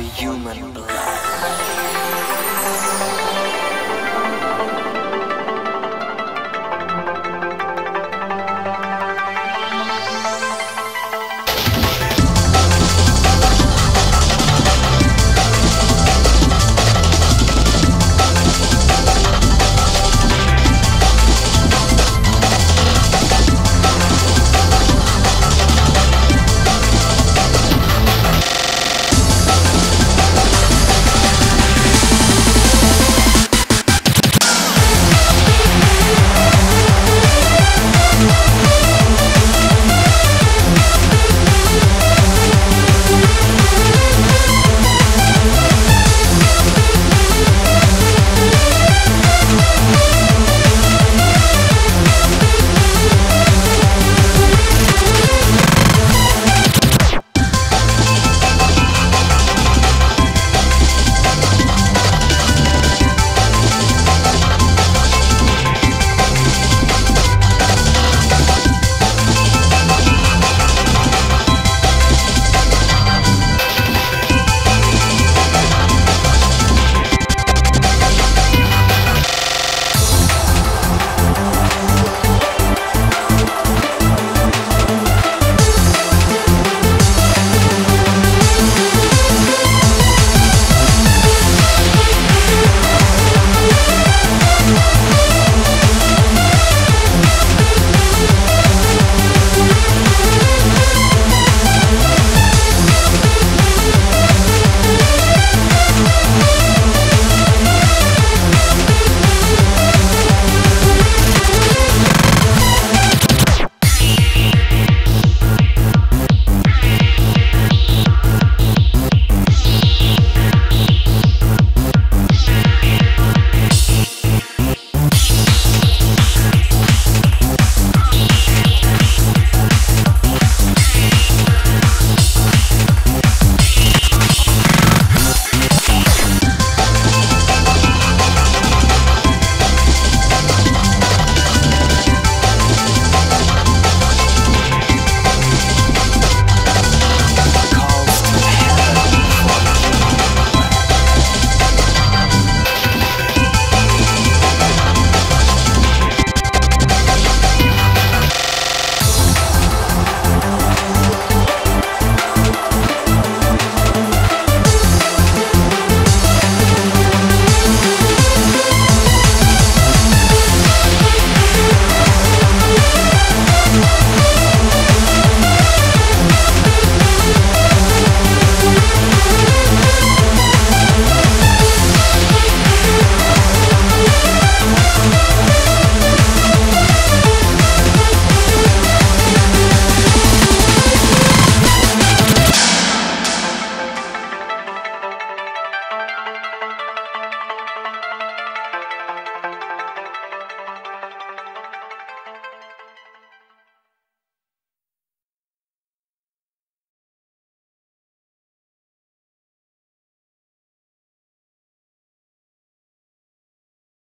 human blood.